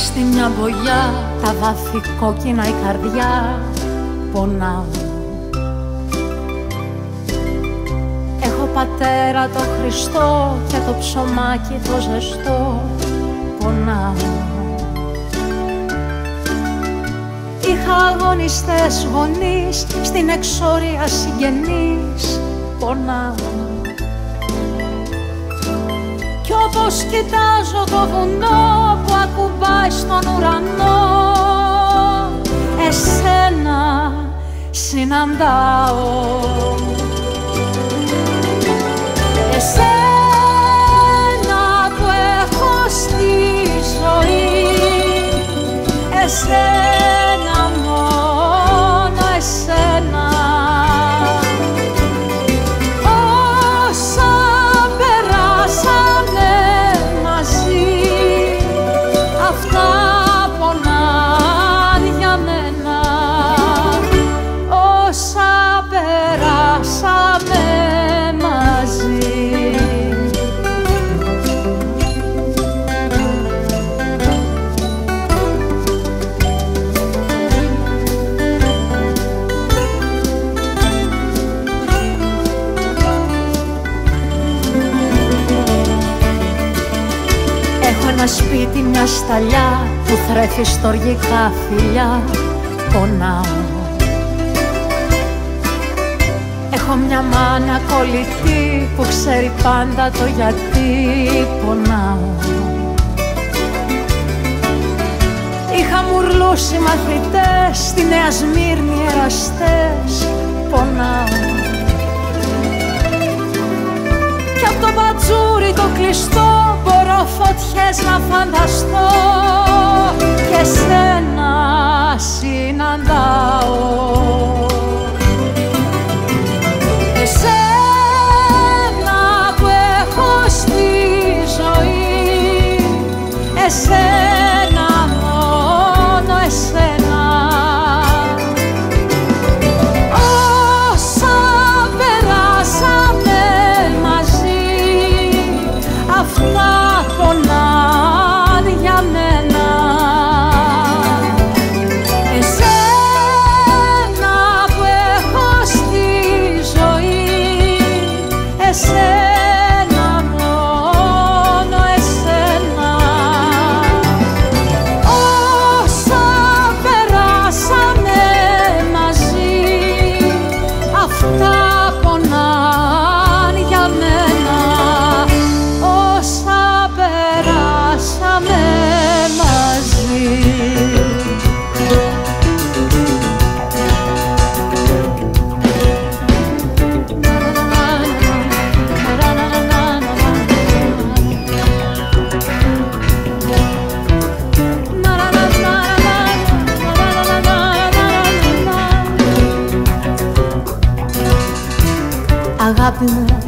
στη μια μπογιά τα βάθη κόκκινα η καρδιά πονάω. Έχω πατέρα το Χριστό και το ψωμάκι το ζεστό πονάω. Είχα αγωνιστές γονείς στην εξόρια συγγενείς πονάω. κι όπως κοιτάζω το βουνό που ακουμπάει στον ουρανό. Εσένα συναντάω. Εσένα σπίτι μια σταλιά που θρέφει στοργικά φιλιά. Πονάω. Έχω μια μάνα κολλητή που ξέρει πάντα το γιατί πονάω. Είχα μουρλούσει μαθητές στη Νέα Σμύρνη εραστές μπορώ φωτιές να φανταστώ και σένα συναντάω. Εσένα που έχω στη ζωή Εσένα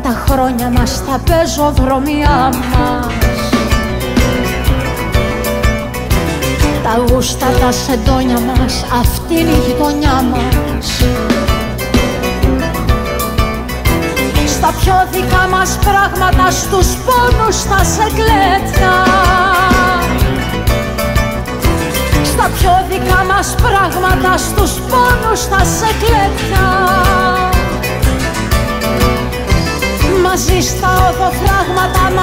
τα χρόνια μας στα πεζοδρομιά μας. Τα γούστα, τα σεντόνια μας, αυτή είναι η γειτονιά μας. Στα πιο δικά μας πράγματα, στους πόνους, στα σεκλέτια. Στα πιο δικά μας πράγματα, στους πόνους, στα σεκλέτια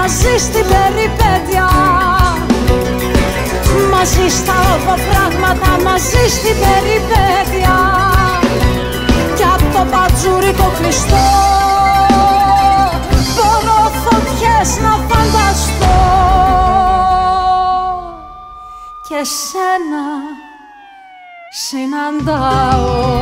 μαζί στην περιπέτεια. Μαζί στα οδοφράγματα, μαζί στην περιπέτεια. Κι απ' το πατζούρι το κλειστό Μπορώ φωτιές να φανταστώ. Και σένα συναντάω